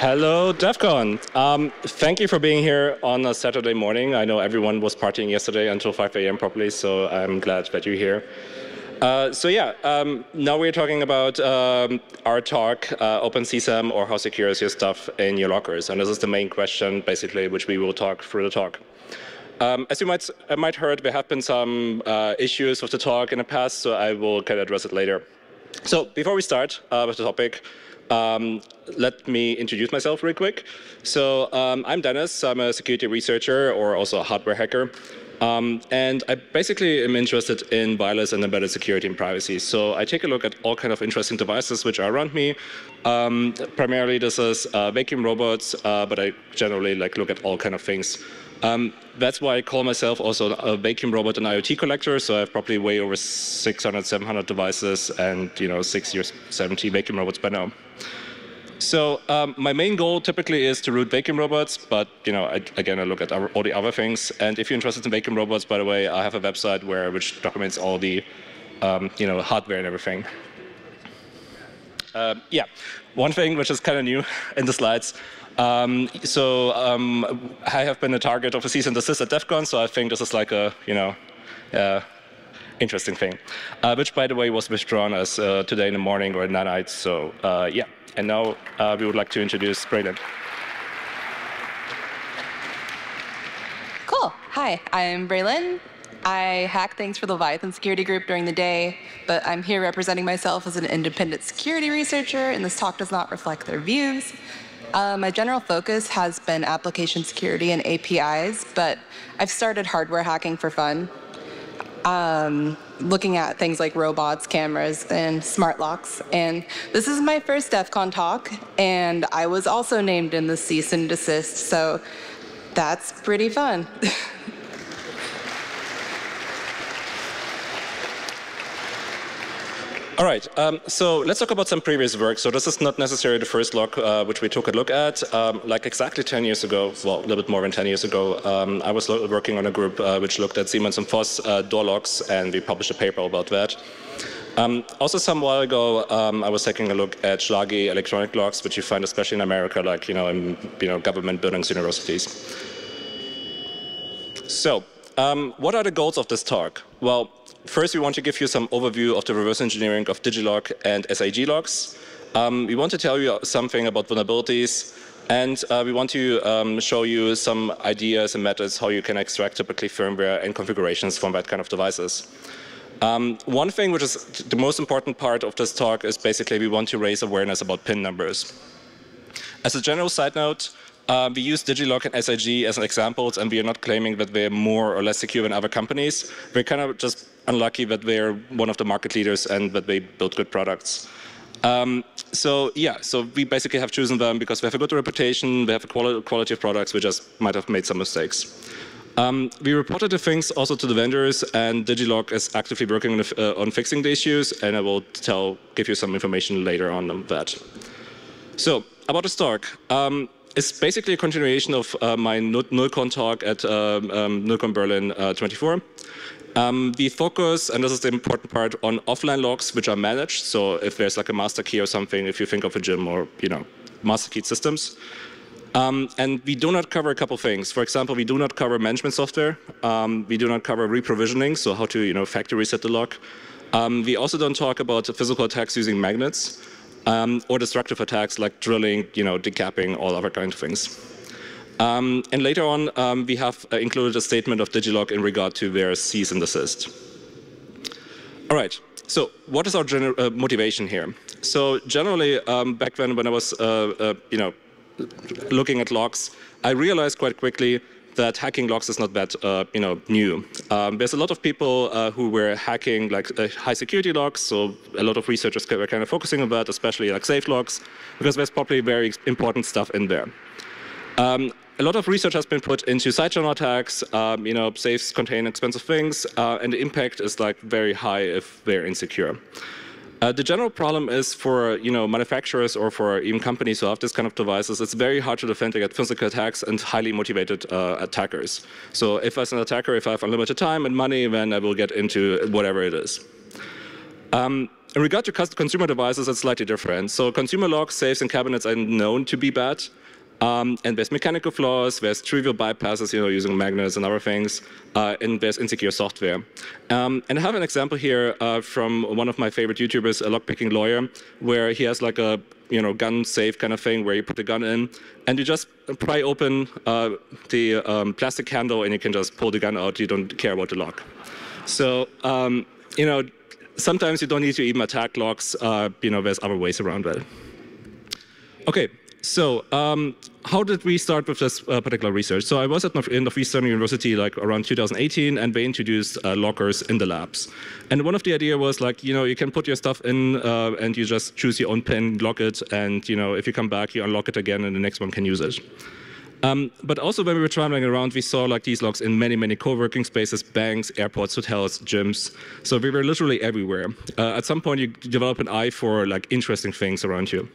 Hello, DEF CON. Um, thank you for being here on a Saturday morning. I know everyone was partying yesterday until 5 a.m. probably, so I'm glad that you're here. Uh, so yeah, um, now we're talking about um, our talk, uh, OpenCSAM or how secure is your stuff in your lockers. And this is the main question, basically, which we will talk through the talk. Um, as you might, uh, might heard, there have been some uh, issues with the talk in the past, so I will kind of address it later. So before we start uh, with the topic, um, let me introduce myself real quick. So um, I'm Dennis. I'm a security researcher or also a hardware hacker. Um, and I basically am interested in wireless and embedded security and privacy. So I take a look at all kind of interesting devices which are around me. Um, primarily, this is uh, vacuum robots, uh, but I generally like look at all kind of things. Um, that's why I call myself also a vacuum robot and IoT collector. So I have probably way over 600, 700 devices and you know 60 or 70 vacuum robots by now. So um, my main goal typically is to root vacuum robots, but you know, I, again, I look at all the other things. And if you're interested in vacuum robots, by the way, I have a website where which documents all the um, you know hardware and everything. Uh, yeah, one thing which is kind of new in the slides. Um, so um, I have been a target of a cease and desist at DEF CON, so I think this is like a you know. Uh, interesting thing, uh, which by the way was withdrawn as uh, today in the morning or at night. So uh, yeah. And now uh, we would like to introduce Braylon. Cool. Hi, I'm Braylon. I hack things for the Leviathan Security Group during the day, but I'm here representing myself as an independent security researcher, and this talk does not reflect their views. Uh, my general focus has been application security and APIs, but I've started hardware hacking for fun um, looking at things like robots, cameras, and smart locks. And this is my first DEF CON talk, and I was also named in the cease and desist, so that's pretty fun. All right, um, so let's talk about some previous work. So this is not necessarily the first log uh, which we took a look at. Um, like exactly 10 years ago, well, a little bit more than 10 years ago, um, I was working on a group uh, which looked at Siemens and Voss uh, door locks, and we published a paper about that. Um, also, some while ago, um, I was taking a look at Schlage electronic locks, which you find especially in America, like you know, in you know, government buildings, universities. So, um, what are the goals of this talk? Well, First, we want to give you some overview of the reverse engineering of Digilog and SIG logs. Um, we want to tell you something about vulnerabilities, and uh, we want to um, show you some ideas and methods how you can extract typically firmware and configurations from that kind of devices. Um, one thing which is the most important part of this talk is basically we want to raise awareness about PIN numbers. As a general side note, uh, we use Digilog and SIG as examples, and we are not claiming that they're more or less secure than other companies. We're kind of just unlucky that they're one of the market leaders and that they build good products. Um, so yeah, so we basically have chosen them because we have a good reputation, we have a quali quality of products, we just might have made some mistakes. Um, we reported the things also to the vendors, and Digilog is actively working on, uh, on fixing the issues, and I will tell, give you some information later on that. So about the Stark. Um, it's basically a continuation of uh, my Nullcon talk at um, um, Berlin uh, 24. Um, we focus, and this is the important part, on offline logs which are managed. So if there's like a master key or something, if you think of a gym or you know master key systems. Um, and we do not cover a couple things. For example, we do not cover management software. Um, we do not cover reprovisioning, so how to you know factory reset the log. Um, we also don't talk about physical attacks using magnets um, or destructive attacks like drilling, you know, decapping, all other kinds of things. Um, and later on, um, we have uh, included a statement of Digilog in regard to their cease and desist. All right, so what is our uh, motivation here? So generally, um, back then when I was, uh, uh, you know, looking at logs, I realized quite quickly that hacking logs is not that uh, you know new. Um, there's a lot of people uh, who were hacking like uh, high security logs, so a lot of researchers were kind of focusing on that, especially like safe logs, because there's probably very important stuff in there. Um, a lot of research has been put into side channel attacks. Um, you know, safes contain expensive things, uh, and the impact is like very high if they're insecure. Uh, the general problem is for you know manufacturers or for even companies who have this kind of devices, it's very hard to defend against physical attacks and highly motivated uh, attackers. So if as an attacker, if I have unlimited time and money, then I will get into whatever it is. Um, in regard to consumer devices, it's slightly different. So consumer locks, safes, and cabinets are known to be bad. Um, and there's mechanical flaws, there's trivial bypasses, you know, using magnets and other things, uh, and there's insecure software. Um, and I have an example here uh, from one of my favorite YouTubers, a lockpicking lawyer, where he has like a you know gun safe kind of thing where you put the gun in, and you just pry open uh, the um, plastic handle, and you can just pull the gun out. You don't care about the lock. So um, you know, sometimes you don't need to even attack locks. Uh, you know, there's other ways around that. Okay, so um, how did we start with this uh, particular research? So I was at Northeastern University like around 2018, and they introduced uh, lockers in the labs. And one of the idea was like, you know, you can put your stuff in uh, and you just choose your own pin, lock it, and you know, if you come back, you unlock it again, and the next one can use it. Um, but also when we were traveling around, we saw like these locks in many, many co-working spaces, banks, airports, hotels, gyms. So we were literally everywhere. Uh, at some point, you develop an eye for like interesting things around you.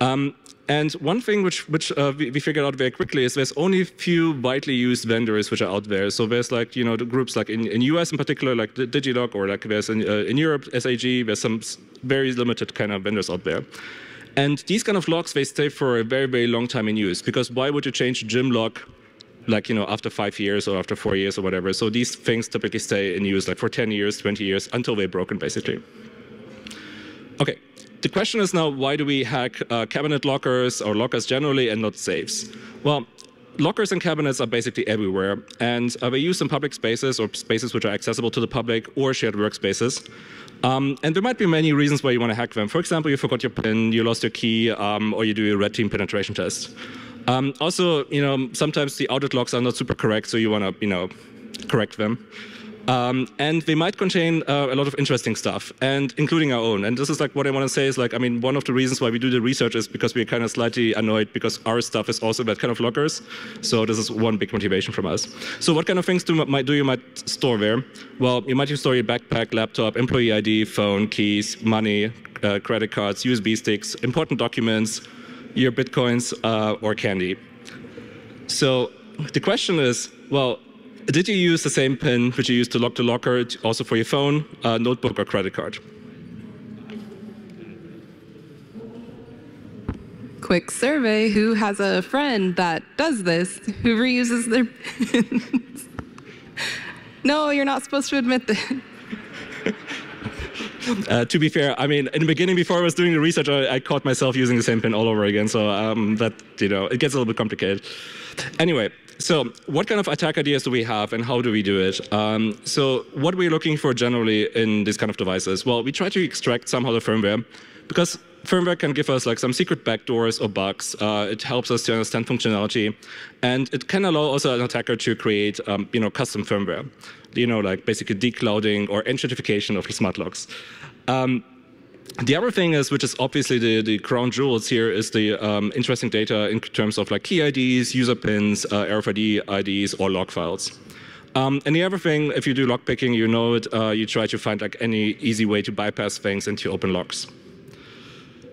Um, and one thing which, which uh, we, we, figured out very quickly is there's only a few widely used vendors which are out there. So there's like, you know, the groups like in, in US in particular, like Digilock, or like there's in, uh, in Europe, SAG, there's some very limited kind of vendors out there. And these kind of locks, they stay for a very, very long time in use because why would you change gym lock like, you know, after five years or after four years or whatever. So these things typically stay in use like for 10 years, 20 years until they're broken basically. Okay, the question is now, why do we hack uh, cabinet lockers or lockers generally and not safes? Well, lockers and cabinets are basically everywhere, and uh, they use in public spaces or spaces which are accessible to the public or shared workspaces. Um, and there might be many reasons why you want to hack them. For example, you forgot your PIN, you lost your key, um, or you do a red team penetration test. Um, also, you know, sometimes the audit locks are not super correct, so you want to, you know, correct them. Um, and they might contain uh, a lot of interesting stuff, and including our own. And this is like what I want to say is like, I mean, one of the reasons why we do the research is because we're kind of slightly annoyed because our stuff is also that kind of lockers. So this is one big motivation from us. So what kind of things do, might, do you might store there? Well, you might store your backpack, laptop, employee ID, phone, keys, money, uh, credit cards, USB sticks, important documents, your bitcoins, uh, or candy. So the question is, well, did you use the same PIN which you used to lock the locker also for your phone, uh, notebook, or credit card? Quick survey who has a friend that does this, who reuses their pins? no, you're not supposed to admit that. Uh, to be fair, I mean, in the beginning, before I was doing the research, I, I caught myself using the same pin all over again. So um, that, you know, it gets a little bit complicated. Anyway, so what kind of attack ideas do we have and how do we do it? Um, so what we're looking for generally in these kind of devices, well, we try to extract somehow the firmware because firmware can give us like some secret backdoors or bugs. Uh, it helps us to understand functionality, and it can allow also an attacker to create, um, you know, custom firmware. You know, like basically declouding or enshrittification of the smart locks. Um, the other thing is, which is obviously the, the crown jewels here, is the um, interesting data in terms of like key IDs, user pins, uh, RFID IDs, or log files. Um, and the other thing, if you do lockpicking, you know it, uh, you try to find like any easy way to bypass things into open locks.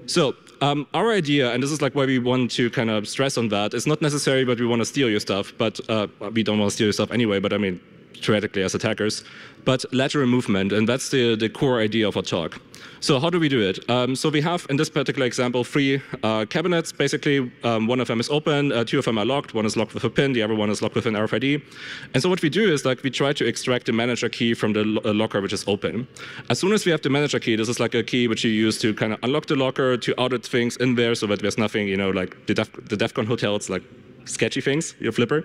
So um, our idea, and this is like why we want to kind of stress on that, it's not necessary but we want to steal your stuff, but uh, we don't want to steal your stuff anyway, but I mean, theoretically as attackers, but lateral movement, and that's the, the core idea of our talk. So how do we do it? Um, so we have, in this particular example, three uh, cabinets. Basically, um, one of them is open, uh, two of them are locked. One is locked with a pin, the other one is locked with an RFID. And so what we do is like we try to extract the manager key from the lo uh, locker which is open. As soon as we have the manager key, this is like a key which you use to kind of unlock the locker, to audit things in there so that there's nothing, you know, like the, Def the DEF CON hotels, like sketchy things, your flipper.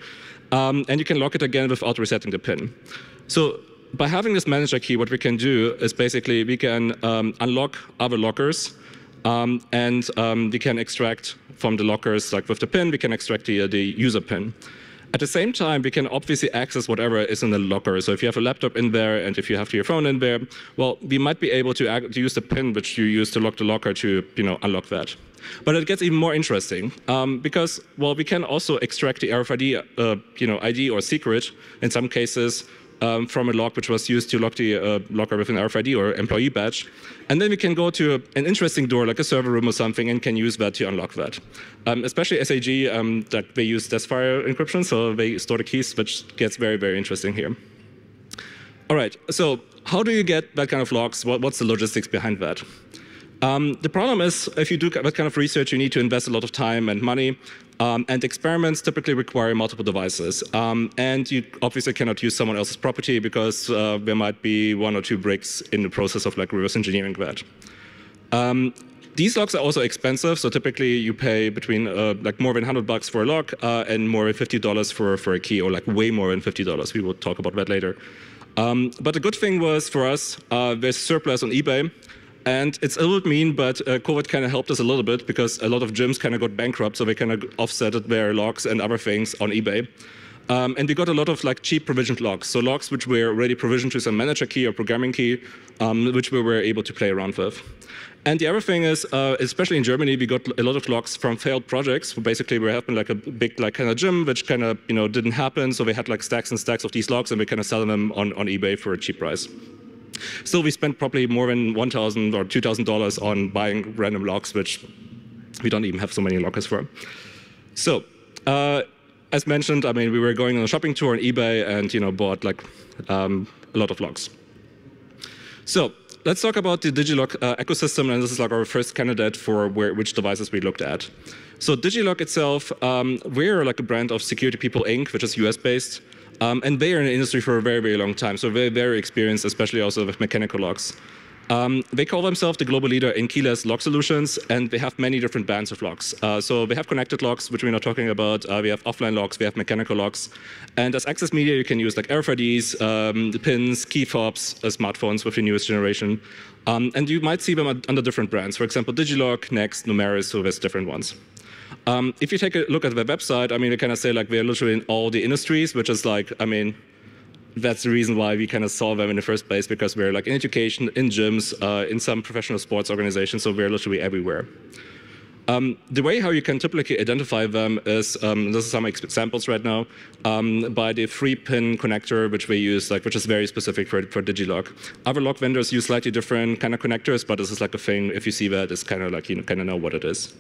Um, and you can lock it again without resetting the pin. So by having this manager key, what we can do is basically we can um, unlock other lockers um, and um, we can extract from the lockers, like with the pin, we can extract the, uh, the user pin. At the same time, we can obviously access whatever is in the locker. So if you have a laptop in there and if you have your phone in there, well, we might be able to, to use the pin which you use to lock the locker to you know, unlock that. But it gets even more interesting um, because, well, we can also extract the RFID, uh, you know, ID or secret in some cases um, from a lock which was used to lock the uh, locker with an RFID or employee badge. And then we can go to an interesting door, like a server room or something, and can use that to unlock that. Um, especially SAG, um, that they use Desfire encryption, so they store the keys, which gets very, very interesting here. All right, so how do you get that kind of locks? What, what's the logistics behind that? Um, the problem is, if you do that kind of research, you need to invest a lot of time and money. Um, and experiments typically require multiple devices. Um, and you obviously cannot use someone else's property because uh, there might be one or two bricks in the process of like reverse engineering that. Um, these locks are also expensive, so typically you pay between uh, like more than 100 bucks for a lock uh, and more than $50 for, for a key, or like way more than $50. We will talk about that later. Um, but the good thing was for us, uh, there's surplus on eBay, and it's a little mean, but uh, COVID kind of helped us a little bit because a lot of gyms kind of got bankrupt, so they kind of offsetted their locks and other things on eBay. Um, and we got a lot of like cheap provisioned locks, so locks which were already provisioned to some manager key or programming key, um, which we were able to play around with. And the other thing is, uh, especially in Germany, we got a lot of locks from failed projects. Basically we having like a big like kind of gym, which kind of you know didn't happen. So we had like stacks and stacks of these locks, and we kind of sell them on, on eBay for a cheap price. Still, we spent probably more than 1,000 or $2,000 on buying random locks, which we don't even have so many lockers for. So, uh, as mentioned, I mean, we were going on a shopping tour on eBay and, you know, bought like um, a lot of locks. So, let's talk about the Digilock uh, ecosystem, and this is like our first candidate for where, which devices we looked at. So Digilock itself, um, we're like a brand of Security People Inc., which is US-based. Um, and they are in the industry for a very, very long time, so very, very experienced, especially also with mechanical locks. Um, they call themselves the global leader in keyless lock solutions, and they have many different bands of locks. Uh, so they have connected locks, which we're not talking about. Uh, we have offline locks, we have mechanical locks. And as access media, you can use like RFIDs, um, pins, key fobs, uh, smartphones with the newest generation. Um, and you might see them under different brands. For example, Digilock, Next, Numeris, so there's different ones. Um, if you take a look at the website, I mean, we kind of say like we're literally in all the industries, which is like, I mean, that's the reason why we kind of saw them in the first place because we're like in education, in gyms, uh, in some professional sports organizations, so we're literally everywhere. Um, the way how you can typically identify them is, um, this is some examples right now, um, by the three-pin connector which we use, like which is very specific for, for Digilock. Other lock vendors use slightly different kind of connectors, but this is like a thing, if you see that, it's kind of like you kind of know what it is.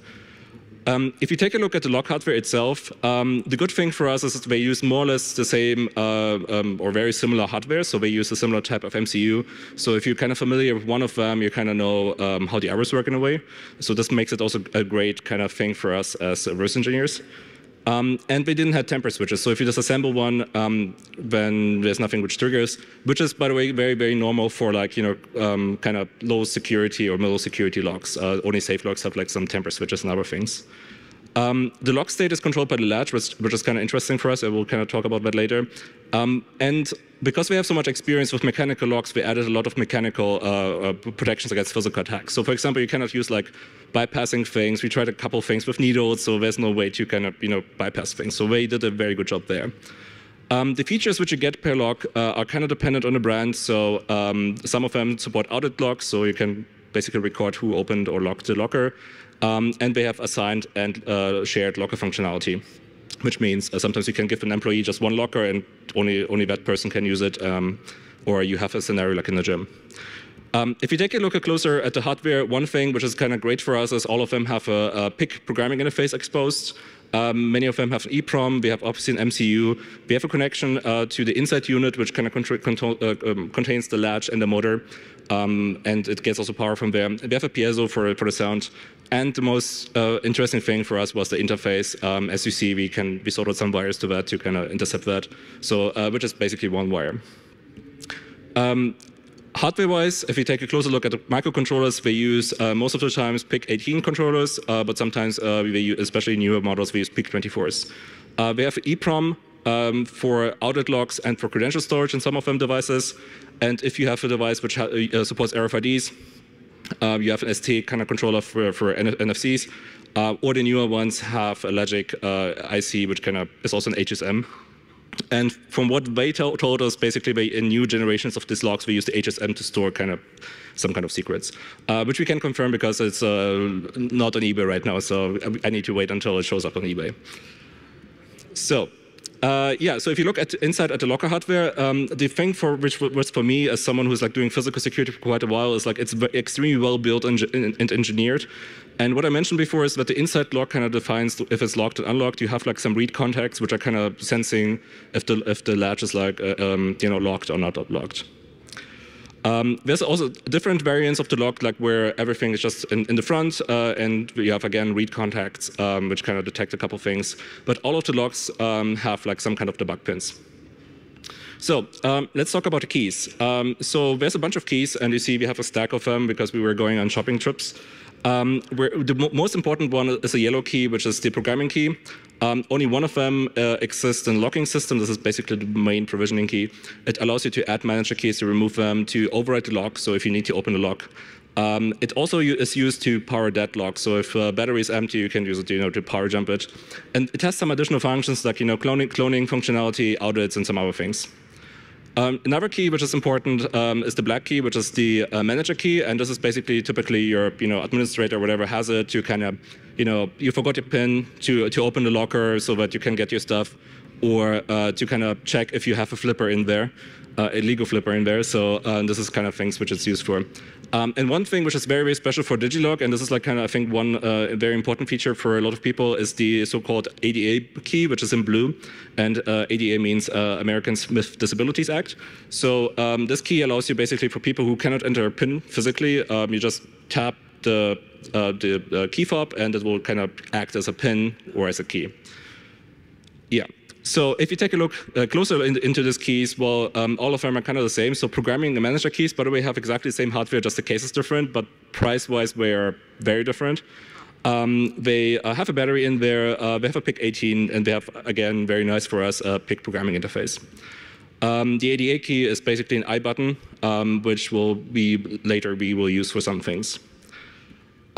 Um, if you take a look at the lock hardware itself, um, the good thing for us is that they use more or less the same uh, um, or very similar hardware. So they use a similar type of MCU. So if you're kind of familiar with one of them, you kind of know um, how the others work in a way. So this makes it also a great kind of thing for us as reverse engineers. Um, and they didn't have temper switches. So if you disassemble one, um, then there's nothing which triggers, which is, by the way, very, very normal for like, you know, um, kind of low security or middle security locks. Uh, only safe locks have like some temper switches and other things. Um, the lock state is controlled by the latch, which, which is kind of interesting for us. I will kind of talk about that later. Um, and because we have so much experience with mechanical locks, we added a lot of mechanical uh, uh, protections against physical attacks. So for example, you cannot use like bypassing things. We tried a couple things with needles, so there's no way to kind of you know bypass things. So they did a very good job there. Um, the features which you get per lock uh, are kind of dependent on the brand. So um, some of them support audit locks, so you can basically record who opened or locked the locker. Um, and they have assigned and uh, shared locker functionality, which means uh, sometimes you can give an employee just one locker and only, only that person can use it, um, or you have a scenario like in the gym. Um, if you take a look closer at the hardware, one thing which is kind of great for us is all of them have a, a PIC programming interface exposed. Um, many of them have an EEPROM. We have obviously an MCU. We have a connection uh, to the inside unit, which kind of uh, um, contains the latch and the motor, um, and it gets also power from there. We have a piezo for for the sound. And the most uh, interesting thing for us was the interface. Um, as you see, we can we soldered some wires to that to kind of intercept that. So, uh, which is basically one wire. Um, Hardware-wise, if you take a closer look at the microcontrollers, they use uh, most of the times PIC-18 controllers, uh, but sometimes, uh, they use, especially newer models, we use PIC-24s. Uh, we have EEPROM um, for outlet locks and for credential storage in some of them devices. And if you have a device which supports RFIDs, uh, you have an ST kind of controller for, for NFCs, or the newer ones have a Logic IC, which kind of is also an HSM. And from what they told us, basically, in new generations of these logs, we use the HSM to store kind of some kind of secrets, uh, which we can confirm because it's uh, not on eBay right now. So I need to wait until it shows up on eBay. So uh, yeah, so if you look at inside at the locker hardware, um, the thing for which was for me as someone who's like doing physical security for quite a while is like it's extremely well built and, engineered. And what I mentioned before is that the inside lock kind of defines if it's locked and unlocked. You have like some read contacts which are kind of sensing if the if the latch is like uh, um, you know locked or not locked. Um, there's also different variants of the lock, like where everything is just in, in the front, uh, and we have again read contacts, um, which kind of detect a couple things. But all of the locks um, have like some kind of debug pins. So um, let's talk about the keys. Um, so there's a bunch of keys, and you see we have a stack of them because we were going on shopping trips. Um, the mo most important one is a yellow key, which is the programming key. Um, only one of them uh, exists in locking system. This is basically the main provisioning key. It allows you to add manager keys, to remove them, to override the lock, so if you need to open the lock. Um, it also is used to power deadlock. So if uh, battery is empty, you can use it, you know, to power jump it. And it has some additional functions like, you know, cloning, cloning functionality, audits, and some other things. Um, another key which is important um, is the black key, which is the uh, manager key, and this is basically typically your you know administrator or whatever has it to kind of you know you forgot your pin to to open the locker so that you can get your stuff, or uh, to kind of check if you have a flipper in there uh, illegal flipper in there. So uh, this is kind of things which it's used for. Um, and one thing which is very, very special for Digilog, and this is like kind of, I think, one uh, very important feature for a lot of people is the so-called ADA key, which is in blue. And uh, ADA means uh, Americans with Disabilities Act. So um, this key allows you basically for people who cannot enter a PIN physically, um, you just tap the, uh, the key fob and it will kind of act as a PIN or as a key. Yeah. So if you take a look uh, closer in, into these keys, well, um, all of them are kind of the same. So programming and manager keys, by the way, have exactly the same hardware, just the case is different, but price-wise, they are very different. Um, they uh, have a battery in there, uh, they have a PIC18, and they have, again, very nice for us, a PIC programming interface. Um, the ADA key is basically an I button, um, which will be later we will use for some things.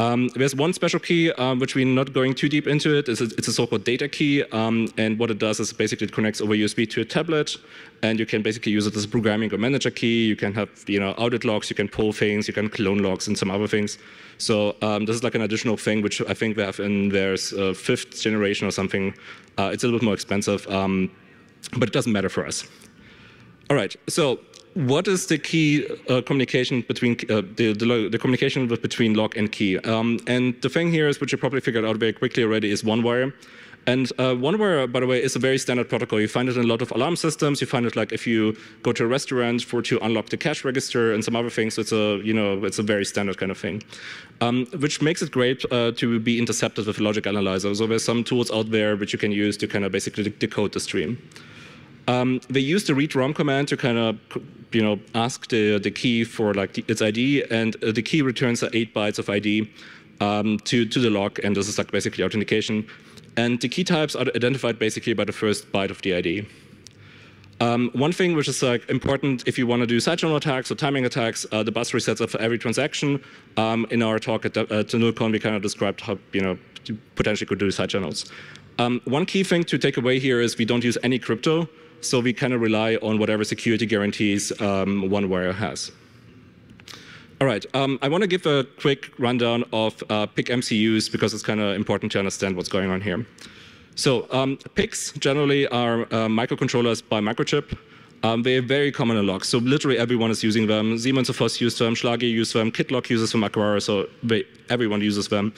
Um, there's one special key, um, which we're not going too deep into it. It's a, it's a so-called data key, um, and what it does is basically it connects over USB to a tablet, and you can basically use it as a programming or manager key. You can have you know audit logs, you can pull things, you can clone logs, and some other things. So um, this is like an additional thing, which I think they have in their uh, fifth generation or something. Uh, it's a little bit more expensive, um, but it doesn't matter for us. All right, so what is the key uh, communication between uh, the, the, the, communication between log and key? Um, and the thing here is, which you probably figured out very quickly already, is one wire. And uh, one wire, by the way, is a very standard protocol. You find it in a lot of alarm systems. You find it like if you go to a restaurant for to unlock the cash register and some other things. It's a you know it's a very standard kind of thing, um, which makes it great uh, to be intercepted with a logic analyzer. So there's some tools out there which you can use to kind of basically decode the stream. Um, they use the read ROM command to kind of, you know, ask the, the key for like the, its ID, and uh, the key returns eight bytes of ID um, to, to the lock, and this is like basically authentication. And the key types are identified basically by the first byte of the ID. Um, one thing which is like important if you want to do side channel attacks or timing attacks, uh, the bus resets for every transaction. Um, in our talk at, at NullCon, we kind of described how you know you potentially could do side channels. Um, one key thing to take away here is we don't use any crypto. So we kind of rely on whatever security guarantees um, OneWire has. All right, um, I want to give a quick rundown of uh, PIC MCUs because it's kind of important to understand what's going on here. So um, PICs generally are uh, microcontrollers by microchip. Um, they're very common in locks, so literally everyone is using them. Siemens of course uses them, Schlage uses them, Kitlock uses them, Aquara, so they, everyone uses them.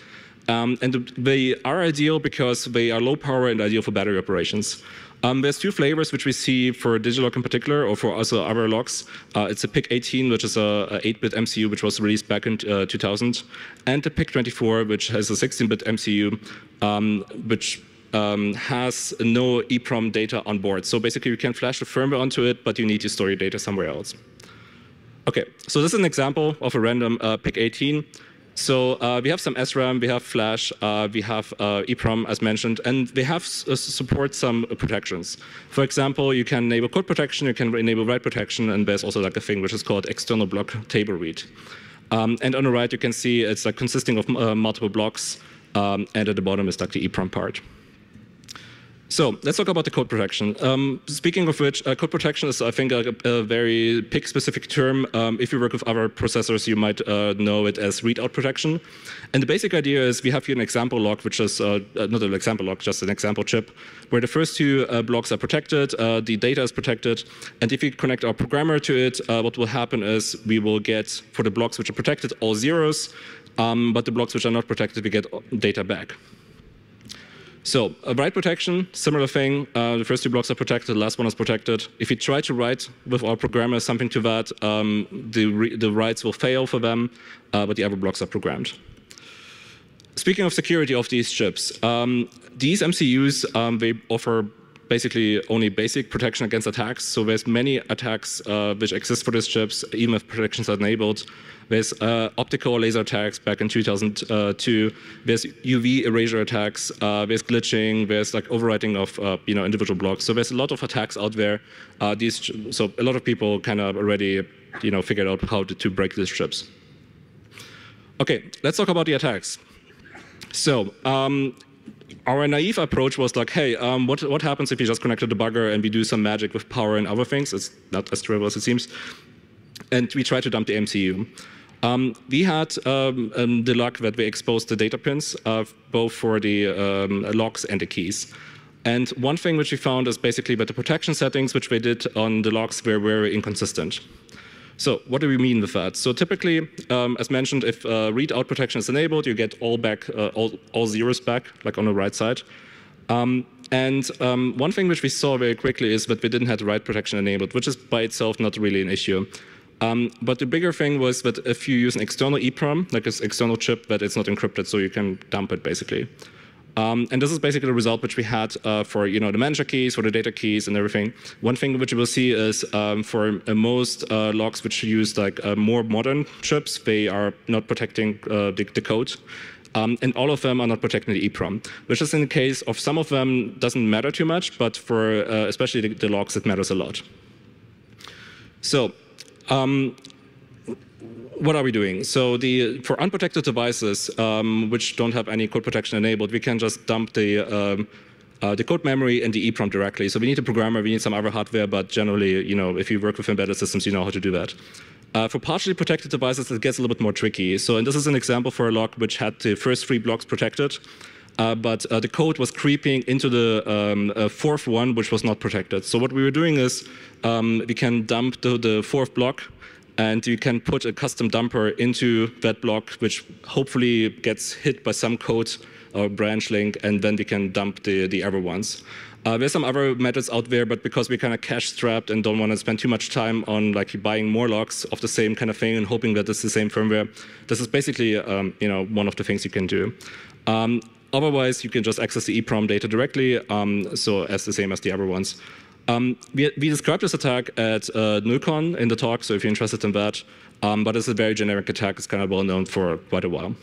Um, and they are ideal because they are low power and ideal for battery operations. Um, there's two flavors which we see for Digilock in particular, or for also other locks. Uh, it's a PIC18, which is a 8-bit MCU, which was released back in uh, 2000, and the PIC24, which has a 16-bit MCU, um, which um, has no EEPROM data on board. So basically, you can flash the firmware onto it, but you need to store your data somewhere else. Okay, so this is an example of a random uh, PIC18. So uh, we have some SRAM, we have Flash, uh, we have uh, EEPROM as mentioned, and they have uh, support some protections. For example, you can enable code protection, you can enable write protection, and there's also like a thing which is called external block table read. Um, and on the right, you can see it's like consisting of uh, multiple blocks, um, and at the bottom is like the EEPROM part. So let's talk about the code protection. Um, speaking of which, uh, code protection is, I think, a, a very PIC-specific term. Um, if you work with other processors, you might uh, know it as readout protection. And the basic idea is we have here an example log, which is uh, uh not an example log, just an example chip, where the first two uh, blocks are protected, uh, the data is protected, and if we connect our programmer to it, what will happen is we will get, for the blocks which are protected, all zeros, um, but the blocks which are not protected, we get data back. So a write protection, similar thing. Uh, the first two blocks are protected, the last one is protected. If you try to write with our programmer something to that, um, the, the writes will fail for them, uh, but the other blocks are programmed. Speaking of security of these chips, um, these MCUs, um, they offer basically only basic protection against attacks. So there's many attacks uh, which exist for these chips, even if protections are enabled. There's uh, optical laser attacks back in 2002. There's UV erasure attacks. Uh, there's glitching. There's like overwriting of uh, you know individual blocks. So there's a lot of attacks out there. Uh, these so a lot of people kind of already you know figured out how to, to break these chips. Okay, let's talk about the attacks. So um, our naive approach was like, hey, um, what, what happens if you just connect a debugger and we do some magic with power and other things? It's not as trivial as it seems. And we tried to dump the MCU. Um, we had um, um, the luck that we exposed the data pins, uh, both for the um, locks and the keys. And one thing which we found is basically that the protection settings which we did on the locks were very inconsistent. So what do we mean with that? So typically, um, as mentioned, if uh, read-out protection is enabled, you get all back, uh, all, all, zeros back, like on the right side. Um, and um, one thing which we saw very quickly is that we didn't have the write protection enabled, which is by itself not really an issue. Um, but the bigger thing was that if you use an external EEPROM, like this external chip, that it's not encrypted, so you can dump it basically. Um, and this is basically the result which we had uh, for you know the manager keys, for the data keys, and everything. One thing which you will see is um, for uh, most uh, locks which use like uh, more modern chips, they are not protecting uh, the, the, code. Um, and all of them are not protecting the EEPROM, which is in the case of some of them doesn't matter too much, but for uh, especially the, the locks, it matters a lot. So um, what are we doing? So the, for unprotected devices, um, which don't have any code protection enabled, we can just dump the, um, uh, the code memory and the EEPROM directly. So we need a programmer, we need some other hardware, but generally, you know, if you work with embedded systems, you know how to do that. Uh, for partially protected devices, it gets a little bit more tricky. So, and this is an example for a lock which had the first three blocks protected, uh, but uh, the code was creeping into the um, uh, fourth one, which was not protected. So what we were doing is um, we can dump the, the fourth block and you can put a custom dumper into that block, which hopefully gets hit by some code or branch link, and then we can dump the, the other ones. Uh, there's some other methods out there, but because we're kind of cash strapped and don't want to spend too much time on like buying more locks of the same kind of thing and hoping that it's the same firmware, this is basically um, you know one of the things you can do. Um, otherwise, you can just access the EEPROM data directly, um, so as the same as the other ones. Um, we, we, described this attack at uh, NullCon in the talk, so if you're interested in that. Um, but it's a very generic attack. It's kind of well known for quite a while.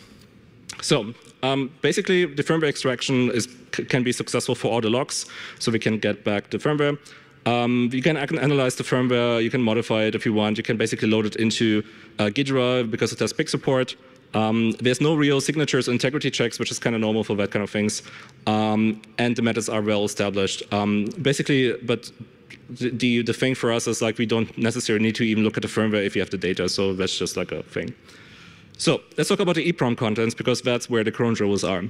So um, basically, the firmware extraction is, can be successful for all the locks, so we can get back the firmware. Um, you can analyze the firmware, you can modify it if you want. You can basically load it into uh, Ghidra because it has PIC support. Um, there's no real signatures integrity checks, which is kind of normal for that kind of things. Um, and the methods are well established. Um, basically, but the, the thing for us is like we don't necessarily need to even look at the firmware if you have the data, so that's just like a thing. So let's talk about the EEPROM contents because that's where the cron jewels are.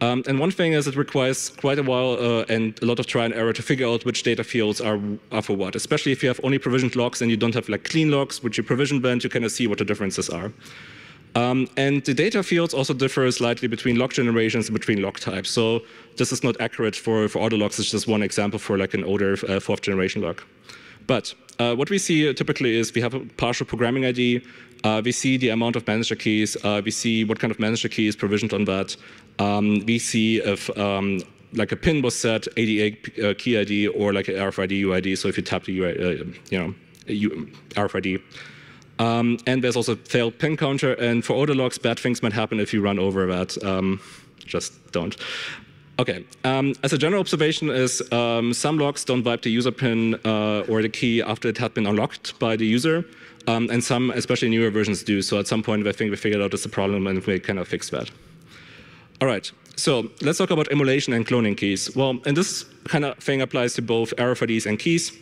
Um, and one thing is it requires quite a while uh, and a lot of trial and error to figure out which data fields are, are for what, especially if you have only provisioned logs and you don't have like clean logs, which you provision blend, you kind of see what the differences are. Um, and the data fields also differ slightly between lock generations and between lock types. So this is not accurate for, for auto locks. It's just one example for like an older uh, fourth generation lock. But uh, what we see typically is we have a partial programming ID. Uh, we see the amount of manager keys. Uh, we see what kind of manager key is provisioned on that. Um, we see if um, like a pin was set, ADA uh, key ID, or like an RFID UID. So if you tap the UI, uh, you know, RFID, um, and there's also failed pin counter. And for auto locks, bad things might happen if you run over that. Um, just don't. Okay, um, as a general observation is um, some locks don't wipe the user pin uh, or the key after it had been unlocked by the user, um, and some, especially newer versions, do. So at some point, I think we figured out it's a problem and we kind of fixed that. All right, so let's talk about emulation and cloning keys. Well, and this kind of thing applies to both RFIDs and keys.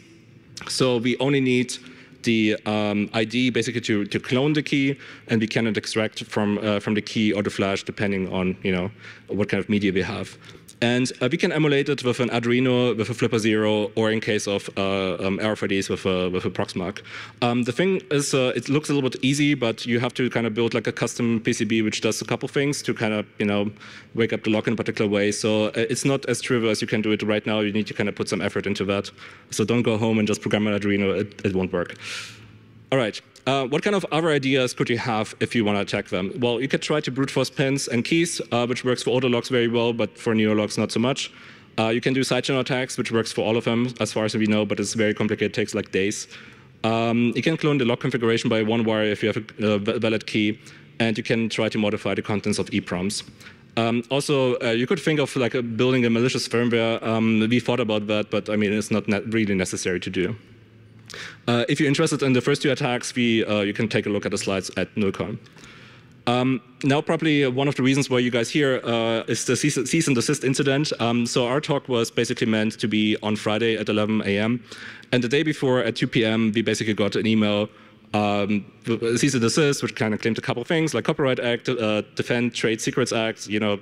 So we only need the um, ID basically to, to clone the key, and we cannot extract from uh, from the key or the flash depending on you know what kind of media we have. And uh, we can emulate it with an Arduino, with a Flipper Zero, or in case of uh, um, RFIDs with a, with a Proxmark. Um, the thing is, uh, it looks a little bit easy, but you have to kind of build like a custom PCB which does a couple things to kind of, you know, wake up the lock in a particular way. So uh, it's not as trivial as you can do it right now. You need to kind of put some effort into that. So don't go home and just program an Arduino. It, it won't work. All right. Uh, what kind of other ideas could you have if you want to attack them? Well, you could try to brute force pins and keys, uh, which works for auto locks very well, but for neo locks not so much. Uh, you can do sidechain attacks, which works for all of them, as far as we know, but it's very complicated, it takes like days. Um, you can clone the lock configuration by one wire if you have a, a valid key, and you can try to modify the contents of EPROMs. Um, also, uh, you could think of like building a malicious firmware. Um, we thought about that, but I mean, it's not really necessary to do. Uh, if you're interested in the first two attacks, we, uh, you can take a look at the slides at NullCon. Um, now, probably one of the reasons why you guys here uh, is the cease and desist incident. Um, so our talk was basically meant to be on Friday at 11 a.m. And the day before at 2 p.m., we basically got an email um, cease and desist, which kind of claimed a couple of things like Copyright Act, uh, Defend Trade Secrets Act, you know,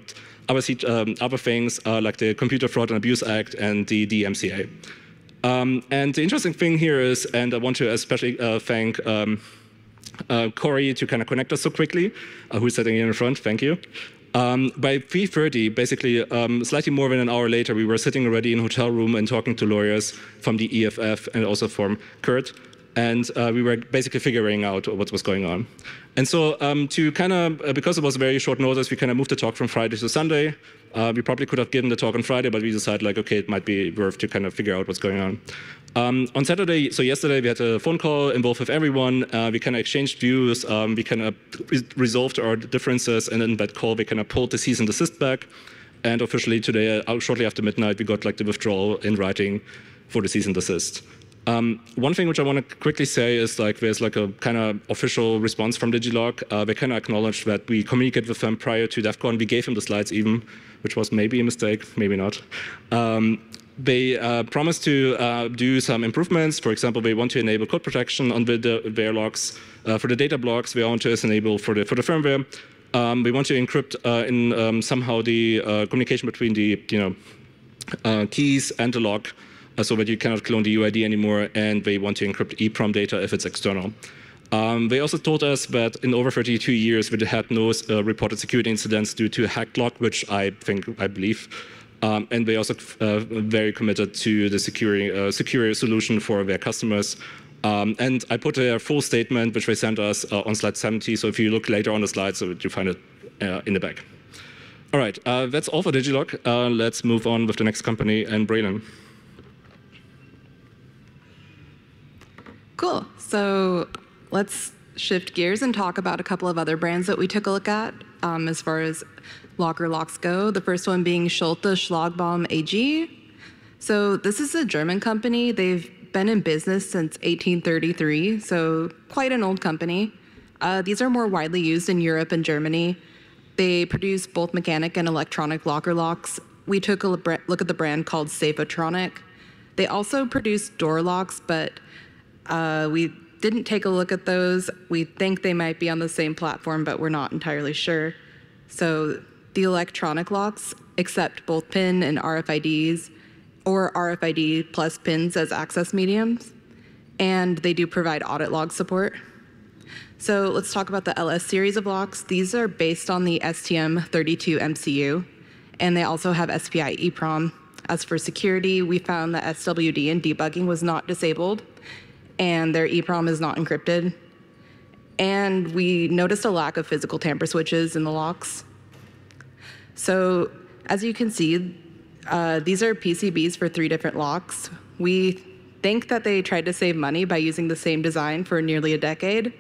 other, um, other things uh, like the Computer Fraud and Abuse Act and the DMCA. Um, and the interesting thing here is, and I want to especially uh, thank um, uh, Corey to kind of connect us so quickly, uh, who's sitting in front, thank you. Um, by 3.30, basically um, slightly more than an hour later, we were sitting already in hotel room and talking to lawyers from the EFF and also from CERT. And uh, we were basically figuring out what was going on. And so um, to kind of, uh, because it was a very short notice, we kind of moved the talk from Friday to Sunday. Uh, we probably could have given the talk on Friday, but we decided like, okay, it might be worth to kind of figure out what's going on. Um, on Saturday, so yesterday we had a phone call involved with everyone. Uh, we kind of exchanged views. Um, we kind of re resolved our differences, and in that call we kind of pulled the cease and desist back. And officially today, uh, shortly after midnight, we got like the withdrawal in writing for the cease and desist. Um, one thing which I want to quickly say is like there's like a kind of official response from Digilog. Uh, they kind of acknowledged that we communicated with them prior to DEF CON. We gave them the slides even, which was maybe a mistake, maybe not. Um, they uh, promised to uh, do some improvements. For example, they want to enable code protection on the, the Verilocks. Uh, for the data blocks, they want to enable for the, for the firmware. Um, we want to encrypt uh, in um, somehow the uh, communication between the you know uh, keys and the lock so that you cannot clone the UID anymore, and they want to encrypt EEPROM data if it's external. Um, they also told us that in over 32 years, they had no uh, reported security incidents due to hacked lock, which I think, I believe. Um, and they also uh, very committed to the security, uh, secure solution for their customers. Um, and I put a full statement, which they sent us uh, on slide 70. So if you look later on the slides, so you find it uh, in the back. All right, uh, that's all for Digilog. let's move on with the next company and Braylon. Cool. So let's shift gears and talk about a couple of other brands that we took a look at um, as far as locker locks go. The first one being Schulte Schlagbaum AG. So this is a German company. They've been in business since 1833, so quite an old company. Uh, these are more widely used in Europe and Germany. They produce both mechanic and electronic locker locks. We took a look at the brand called Safetronic. They also produce door locks, but uh, we didn't take a look at those. We think they might be on the same platform, but we're not entirely sure. So the electronic locks accept both PIN and RFIDs, or RFID plus PINs as access mediums, and they do provide audit log support. So let's talk about the LS series of locks. These are based on the STM32 MCU, and they also have SPI EEPROM. As for security, we found that SWD and debugging was not disabled, and their EEPROM is not encrypted. And we noticed a lack of physical tamper switches in the locks. So as you can see, uh, these are PCBs for three different locks. We think that they tried to save money by using the same design for nearly a decade.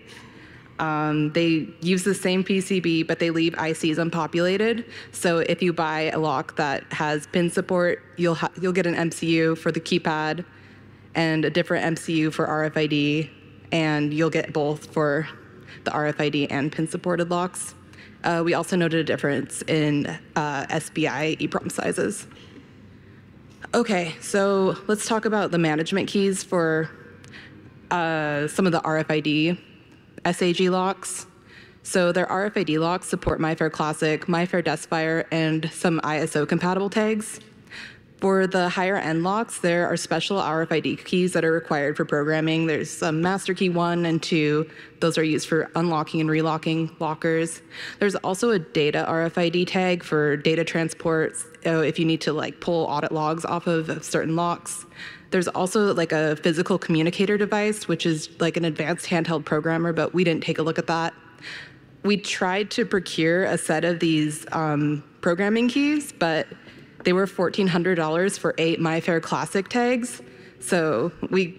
Um, they use the same PCB, but they leave ICs unpopulated. So if you buy a lock that has pin support, you'll you'll get an MCU for the keypad, and a different MCU for RFID, and you'll get both for the RFID and pin supported locks. Uh, we also noted a difference in uh, SPI EEPROM sizes. Okay, so let's talk about the management keys for uh, some of the RFID SAG locks. So their RFID locks support MyFair Classic, MyFair DeskFire, and some ISO compatible tags. For the higher end locks, there are special RFID keys that are required for programming. There's some master key one and two. Those are used for unlocking and relocking lockers. There's also a data RFID tag for data transport uh, if you need to like pull audit logs off of certain locks. There's also like a physical communicator device, which is like an advanced handheld programmer, but we didn't take a look at that. We tried to procure a set of these um, programming keys, but they were $1,400 for eight MIFARE Classic tags. So we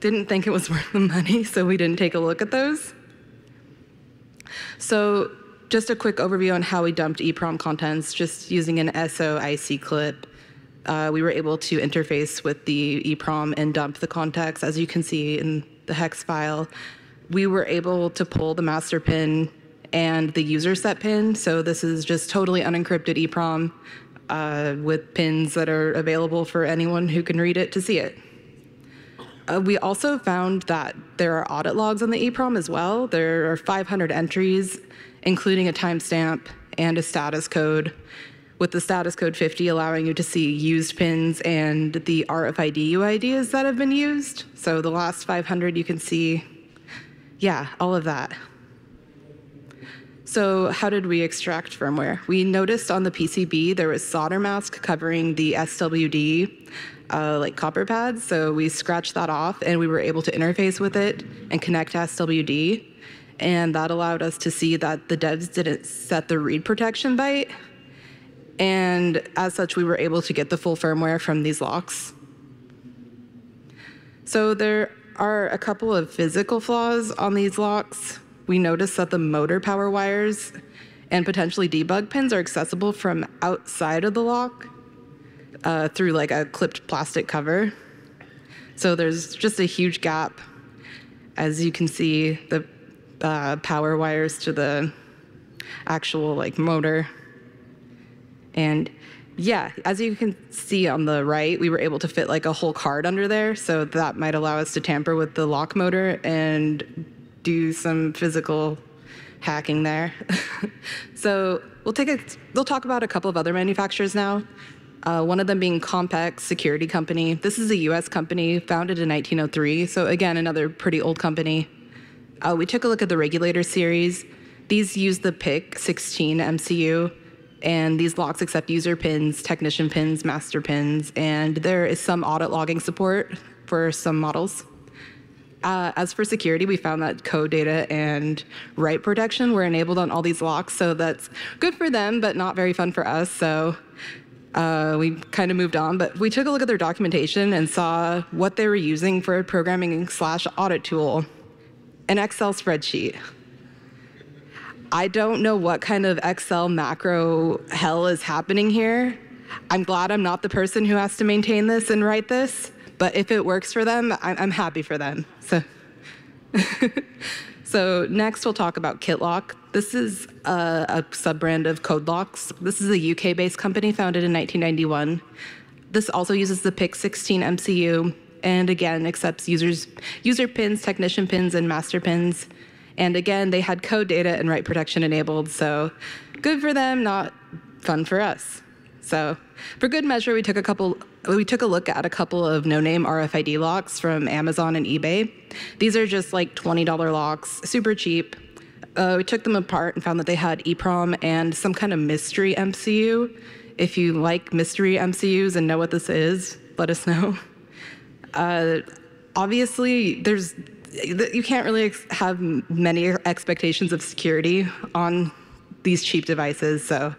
didn't think it was worth the money, so we didn't take a look at those. So just a quick overview on how we dumped EEPROM contents, just using an SOIC clip. Uh, we were able to interface with the EEPROM and dump the context, as you can see in the hex file. We were able to pull the master pin and the user set pin. So this is just totally unencrypted EEPROM uh, with pins that are available for anyone who can read it to see it. Uh, we also found that there are audit logs on the EEPROM as well. There are 500 entries, including a timestamp and a status code, with the status code 50 allowing you to see used pins and the RFID UIDs that have been used. So the last 500 you can see, yeah, all of that. So how did we extract firmware? We noticed on the PCB there was solder mask covering the SWD uh, like copper pads. So we scratched that off and we were able to interface with it and connect to SWD. And that allowed us to see that the devs didn't set the read protection byte. And as such, we were able to get the full firmware from these locks. So there are a couple of physical flaws on these locks we noticed that the motor power wires and potentially debug pins are accessible from outside of the lock uh, through like a clipped plastic cover. So there's just a huge gap. As you can see, the uh, power wires to the actual like motor. And yeah, as you can see on the right, we were able to fit like a whole card under there. So that might allow us to tamper with the lock motor and do some physical hacking there. so we'll take a, we'll talk about a couple of other manufacturers now. Uh, one of them being CompX Security Company. This is a U.S. company founded in 1903. So again, another pretty old company. Uh, we took a look at the regulator series. These use the PIC 16 MCU, and these locks accept user pins, technician pins, master pins, and there is some audit logging support for some models. Uh, as for security, we found that code data and write protection were enabled on all these locks, so that's good for them, but not very fun for us. So uh, we kind of moved on, but we took a look at their documentation and saw what they were using for a programming slash audit tool, an Excel spreadsheet. I don't know what kind of Excel macro hell is happening here. I'm glad I'm not the person who has to maintain this and write this. But if it works for them, I'm, happy for them. So, so next we'll talk about KitLock. This is a, a sub-brand of CodeLocks. This is a UK-based company founded in 1991. This also uses the PIC16 MCU and again accepts users, user pins, technician pins, and master pins. And again, they had code data and write protection enabled, so good for them, not fun for us. So for good measure, we took a couple we took a look at a couple of no-name RFID locks from Amazon and eBay. These are just like $20 locks, super cheap. Uh, we took them apart and found that they had EEPROM and some kind of mystery MCU. If you like mystery MCUs and know what this is, let us know. Uh, obviously, there's you can't really have many expectations of security on these cheap devices, so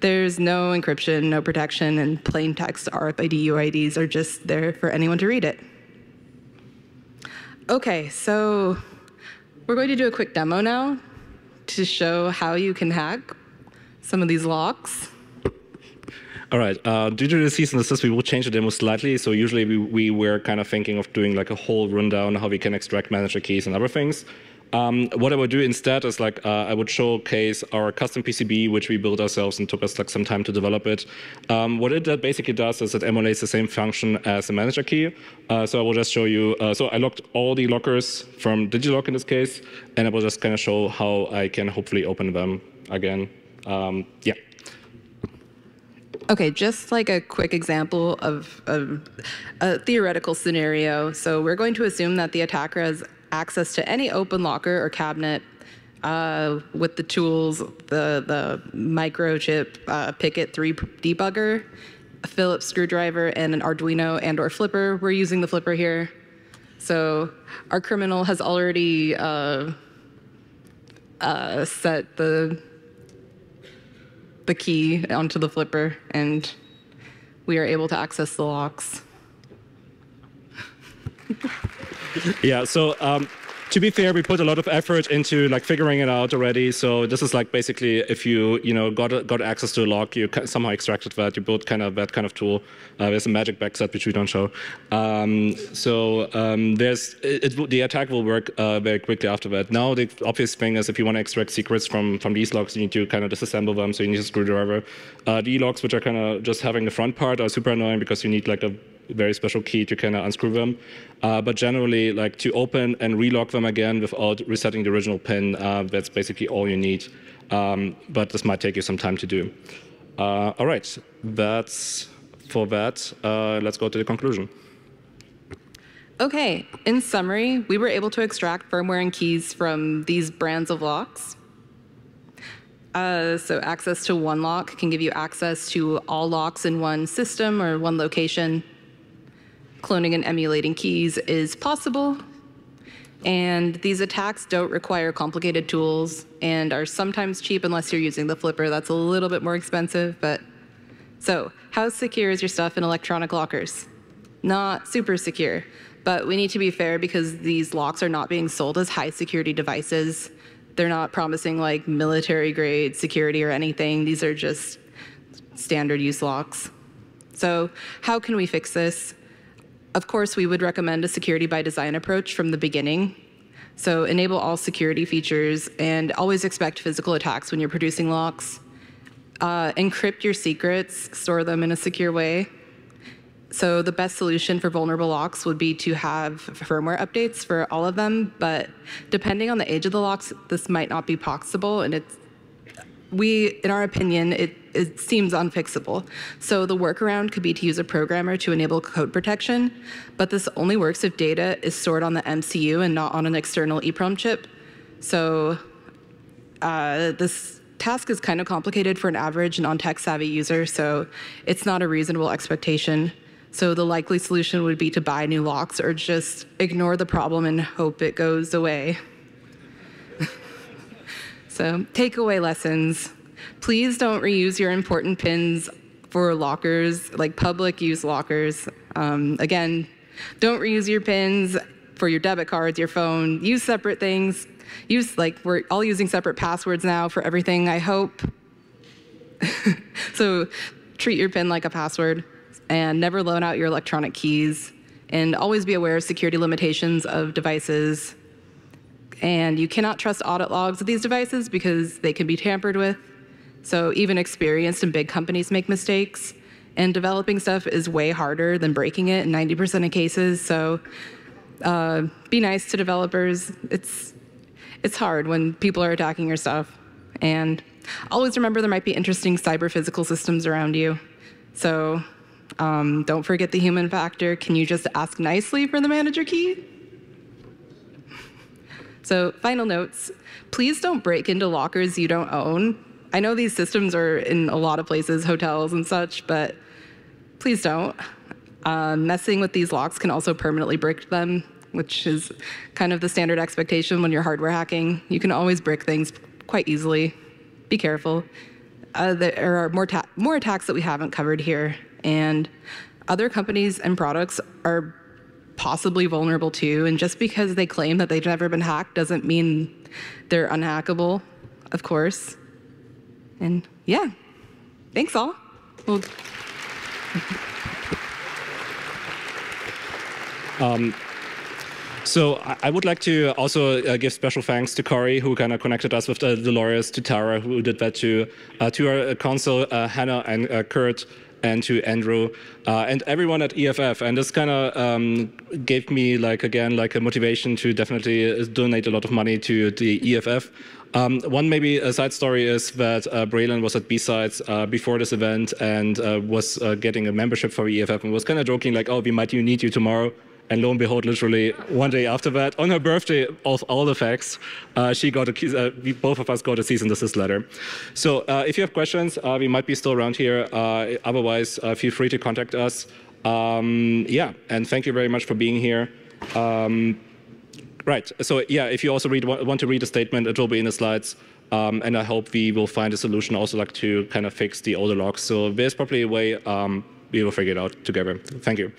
there's no encryption, no protection, and plain text RFID UIDs are just there for anyone to read it. Okay, so we're going to do a quick demo now to show how you can hack some of these locks. All right. Uh, due to the cease and desist, we will change the demo slightly. So usually we, we were kind of thinking of doing like a whole rundown how we can extract manager keys and other things. Um, what I would do instead is like uh, I would showcase our custom PCB, which we built ourselves and took us like some time to develop it. Um, what it basically does is it emulates the same function as a manager key. Uh, so I will just show you. Uh, so I locked all the lockers from Digilock in this case, and I will just kind of show how I can hopefully open them again. Um, yeah. Okay, just like a quick example of, of, a theoretical scenario. So we're going to assume that the attacker has access to any open locker or cabinet uh, with the tools, the, the microchip uh, PICkit 3 debugger, a Phillips screwdriver, and an Arduino and or flipper. We're using the flipper here. So our criminal has already uh, uh set the the key onto the flipper and we are able to access the locks. yeah, so um, to be fair, we put a lot of effort into like figuring it out already. So this is like basically if you you know got got access to a lock, you somehow extracted that, you built kind of that kind of tool. Uh, there's a magic backset which we don't show. Um, so um, there's it, it, the attack will work uh, very quickly after that. Now the obvious thing is if you want to extract secrets from from these locks, you need to kind of disassemble them. So you need a screwdriver. Uh, the locks which are kind of just having the front part are super annoying because you need like a very special key to kind of unscrew them. Uh, but generally, like to open and relock them again without resetting the original pin, uh, that's basically all you need. Um, but this might take you some time to do. Uh, all right, that's for that. Uh, let's go to the conclusion. Okay, in summary, we were able to extract firmware and keys from these brands of locks. Uh, so access to one lock can give you access to all locks in one system or one location cloning and emulating keys is possible. And these attacks don't require complicated tools and are sometimes cheap unless you're using the flipper. That's a little bit more expensive, but so how secure is your stuff in electronic lockers? Not super secure, but we need to be fair because these locks are not being sold as high security devices. They're not promising like military grade security or anything. These are just standard use locks. So how can we fix this? Of course, we would recommend a security by design approach from the beginning. So enable all security features and always expect physical attacks when you're producing locks. Uh, encrypt your secrets, store them in a secure way. So the best solution for vulnerable locks would be to have firmware updates for all of them, but depending on the age of the locks, this might not be possible, and it's we, in our opinion, it, it seems unfixable. So the workaround could be to use a programmer to enable code protection, but this only works if data is stored on the MCU and not on an external EEPROM chip. So uh, this task is kind of complicated for an average non-tech savvy user, so it's not a reasonable expectation. So the likely solution would be to buy new locks or just ignore the problem and hope it goes away. So takeaway lessons. Please don't reuse your important pins for lockers, like public use lockers. Um, again, don't reuse your pins for your debit cards, your phone. Use separate things. Use, like, we're all using separate passwords now for everything, I hope. so treat your pin like a password and never loan out your electronic keys. And always be aware of security limitations of devices and you cannot trust audit logs of these devices because they can be tampered with. So even experienced and big companies make mistakes. And developing stuff is way harder than breaking it in 90% of cases. So uh, be nice to developers. It's, it's hard when people are attacking your stuff. And always remember there might be interesting cyber physical systems around you. So um, don't forget the human factor. Can you just ask nicely for the manager key? So final notes, please don't break into lockers you don't own. I know these systems are in a lot of places, hotels and such, but please don't. Uh, messing with these locks can also permanently brick them, which is kind of the standard expectation when you're hardware hacking. You can always brick things quite easily. Be careful. Uh, there are more, more attacks that we haven't covered here, and other companies and products are possibly vulnerable too. And just because they claim that they've never been hacked doesn't mean they're unhackable, of course. And yeah, thanks all. Well, um, So I would like to also uh, give special thanks to Corey, who kind of connected us with the, the lawyers, to Tara, who did that too, uh, to our counsel, uh, Hannah and uh, Kurt, and to Andrew uh, and everyone at EFF. And this kind of um, gave me, like, again, like a motivation to definitely donate a lot of money to the EFF. Um, one maybe a side story is that uh, braelynn was at B-Sides uh, before this event and uh, was uh, getting a membership for EFF and was kind of joking like, oh, we might need you tomorrow. And lo and behold, literally one day after that, on her birthday of all the facts, uh, she got a, uh, we, both of us got a cease and desist letter. So uh, if you have questions, uh, we might be still around here. Uh, otherwise, uh, feel free to contact us. Um, yeah, and thank you very much for being here. Um, right, so yeah, if you also read, want to read the statement, it will be in the slides. Um, and I hope we will find a solution also like to kind of fix the older logs. So there's probably a way um, we will figure it out together. Thank you.